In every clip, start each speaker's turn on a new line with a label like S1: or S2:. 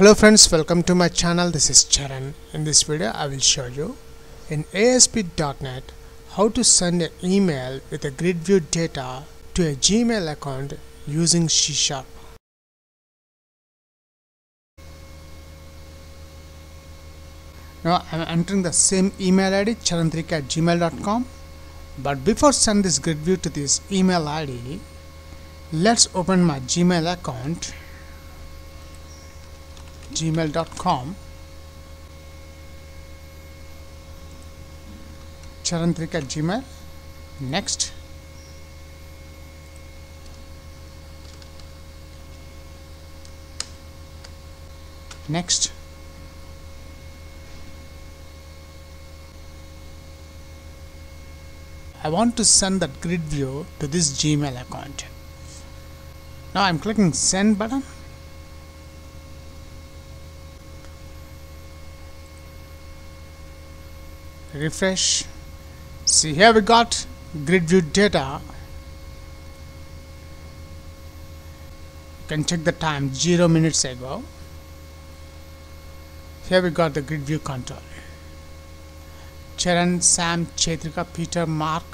S1: Hello friends, welcome to my channel. This is Charan. In this video, I will show you in ASP.NET how to send an email with a grid view data to a Gmail account using C Sharp. Now I am entering the same email ID charantrika at gmail.com but before send this grid view to this email ID let's open my Gmail account gmail.com charantrika at gmail next next I want to send that grid view to this Gmail account. Now I'm clicking send button. Refresh. See here we got grid view data. You can check the time 0 minutes ago. Here we got the grid view control. Charan, Sam, Chetrika, Peter, Mark.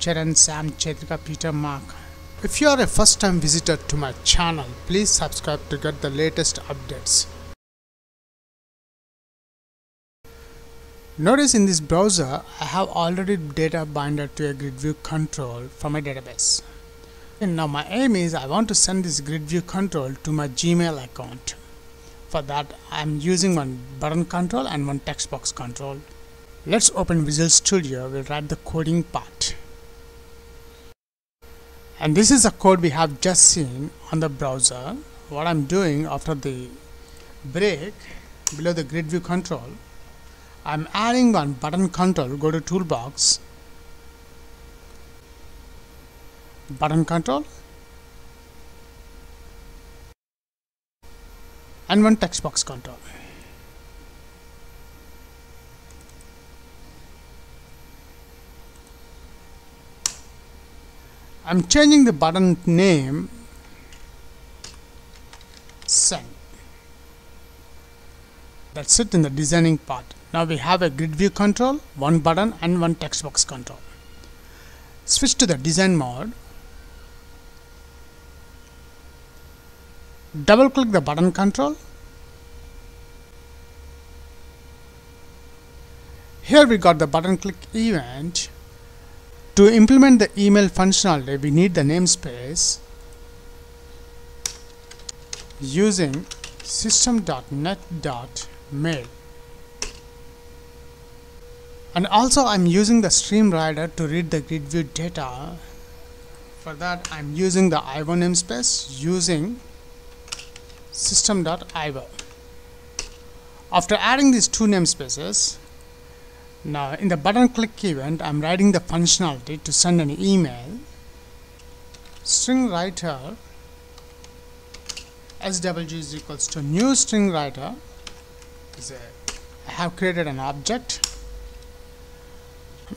S1: Charan, Sam, Chetrika, Peter, Mark. If you are a first time visitor to my channel, please subscribe to get the latest updates. Notice in this browser, I have already data binder to a grid view control from my database. And now my aim is I want to send this grid view control to my Gmail account. For that, I am using one button control and one text box control. Let's open Visual Studio. We'll write the coding part. And this is the code we have just seen on the browser. What I'm doing after the break below the grid view control, I'm adding one button control. Go to Toolbox, button control, and one text box control. I'm changing the button name send that's it in the designing part now we have a grid view control one button and one text box control. Switch to the design mode. Double click the button control. Here we got the button click event. To implement the email functionality, we need the namespace using system.net.mail. And also I'm using the stream writer to read the grid view data. For that I'm using the IO namespace using system.io. After adding these two namespaces, now in the button click event I'm writing the functionality to send an email string writer swg is equals to new string writer is a I have created an object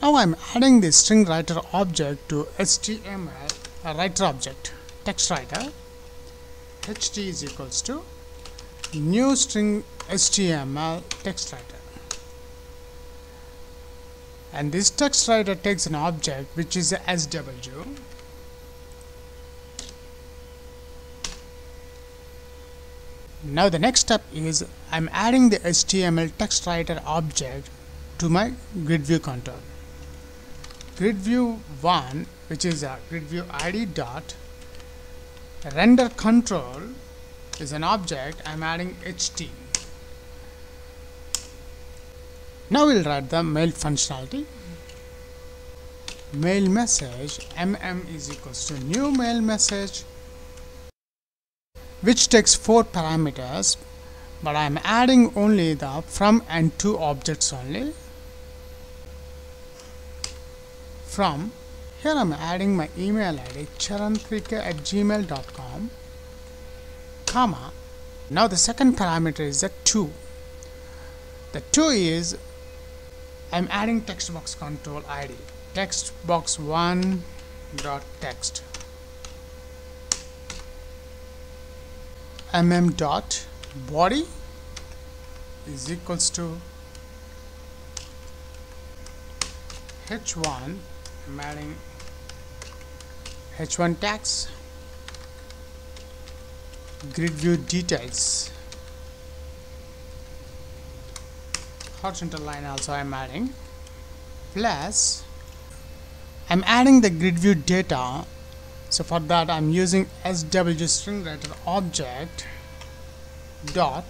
S1: now I'm adding the string writer object to HTML a uh, writer object text writer. Ht is equals to new string HTML text writer. And this text writer takes an object which is SW now the next step is I'm adding the HTML text writer object to my grid view control grid view 1 which is a grid view id dot render control is an object I'm adding ht now we'll write the mail functionality. Mail message mm is equals to new mail message which takes four parameters but I am adding only the from and to objects only from here I am adding my email id charantrika at gmail.com comma now the second parameter is the 2 the 2 is I'm adding text box control ID text box 1 dot text. Mm dot body is equals to h1 I'm adding h1 tags grid view details. Horizontal line also I'm adding. Plus I'm adding the grid view data. So for that I'm using swg string writer object dot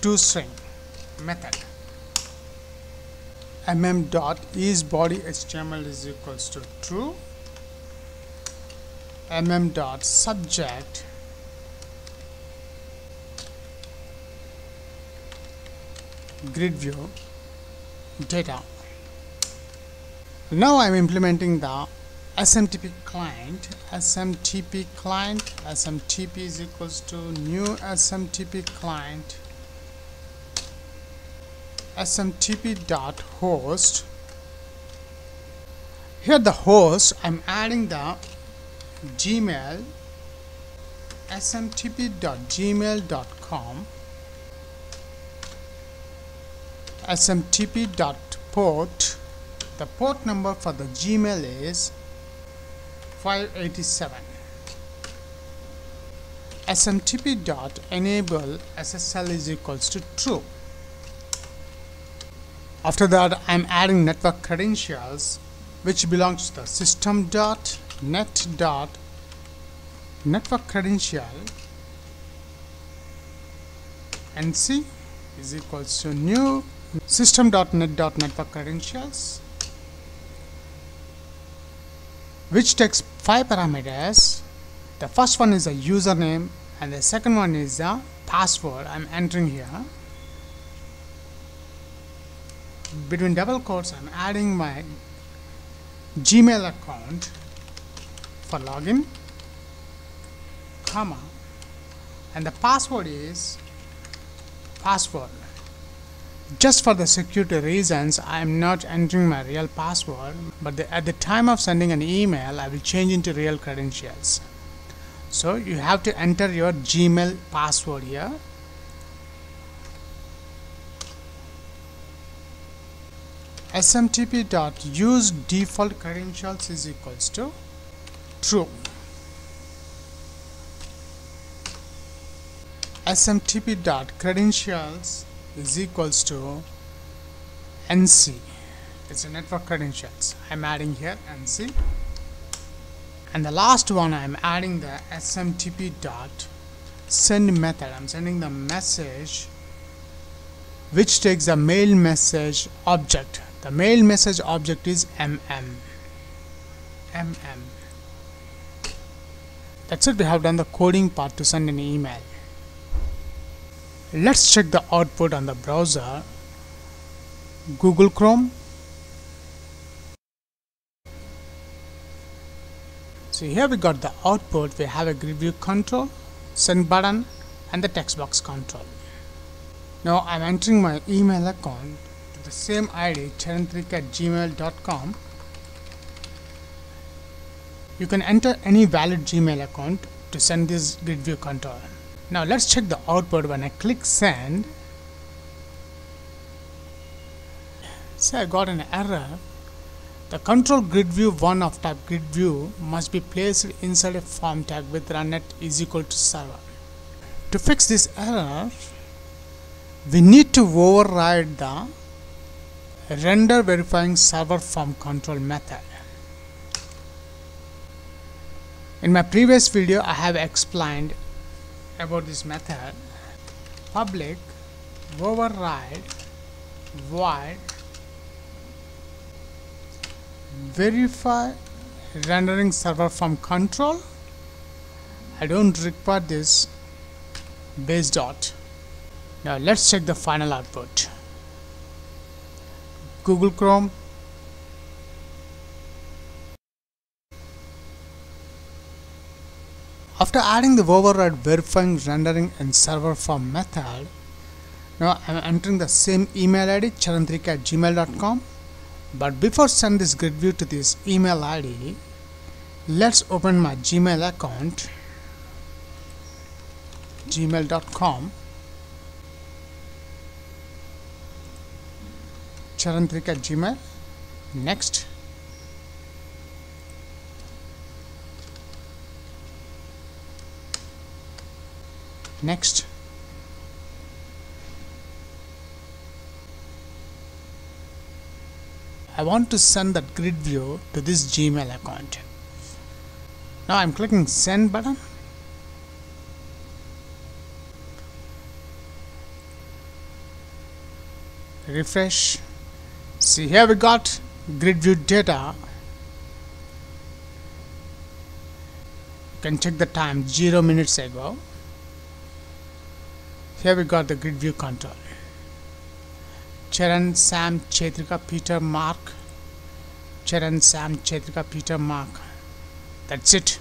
S1: to string method mm dot is body html is equals to true. mm dot subject. Grid view data. Now I'm implementing the SMTP client. SMTP client SMTP is equals to new SMTP client SMTP dot host. Here the host I'm adding the Gmail smtp.gmail.com smtp.port the port number for the Gmail is 587 smtp.enable SSL is equals to true after that I'm adding network credentials which belongs to the system dot net dot network credential. Nc is equals to new system.net.network credentials which takes five parameters. The first one is a username and the second one is the password. I'm entering here between double quotes I'm adding my Gmail account for login comma and the password is password. Just for the security reasons I am not entering my real password but the, at the time of sending an email I will change into real credentials. So you have to enter your Gmail password here smtp dot use default credentials is equals to true. Smtp dot credentials is equals to nc it's a network credentials. I'm adding here nc and the last one i'm adding the smtp dot send method. I'm sending the message which takes the mail message object the mail message object is mm mm that's it. We have done the coding part to send an email. Let's check the output on the browser. Google Chrome. So here we got the output. We have a grid view control send button and the text box control. Now I'm entering my email account the same ID charantrik at gmail.com you can enter any valid Gmail account to send this grid view control now let's check the output when I click send. Say I got an error. The control grid view 1 of type grid view must be placed inside a form tag with runat is equal to server. To fix this error, we need to override the render verifying server form control method. In my previous video, I have explained about this method. Public override void verify rendering server form control. I don't require this base dot. Now let's check the final output Google Chrome. After adding the override verifying rendering and server form method, now I am entering the same email ID charantrik at gmail.com but before send this grid view to this email ID, let's open my Gmail account gmail.com charantrika gmail. Next. Next. I want to send that grid view to this Gmail account. Now I'm clicking send button. Refresh see here we got grid view data. You can check the time 0 minutes ago. Here we got the grid view control. Charan, Sam, Chetrika, Peter, Mark. Charan, Sam, Chetrika, Peter, Mark. That's it